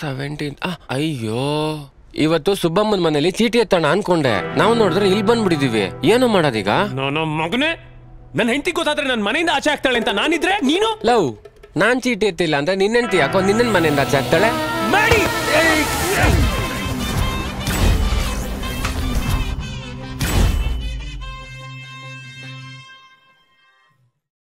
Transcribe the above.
Seventeen ಅಯ್ಯೋ. ಇವತ್ತು ಸುಬ್ಬಮ್ಮನ ಮನೇಲಿ ಚೀಟಿ ಎತ್ತೋಣ ಅನ್ಕೊಂಡೆ. ನಾವು ನೋಡಿದ್ರೆ ಇಲ್ಲಿ ಬಂದ್ಬಿಟ್ಟಿದೀವಿ. ಏನು ಮಾಡೋದೀಗ? ನಾನು ಮಗನೇ ನನ್ನ ಹೆಂಡತಿ ಗೊತ್ತಾದ್ರೆ ನನ್ನ ಮನೆಯಿಂದ ಆಚೆ ಆಗ್ತಾಳೆ ಅಂತ ನಾನಿದ್ರೆ? ನೀನು? ಲವ್ ನಾನ್ ಚೀಟಿ ಎತ್ತಿಲ್ಲ ಅಂದ್ರೆ ನಿನ್ನೆಂತಿ ಯಾಕೋ ನಿನ್ನ ಮನೆಯಿಂದ ಆಚೆ ಆಗ್ತಾಳೆ?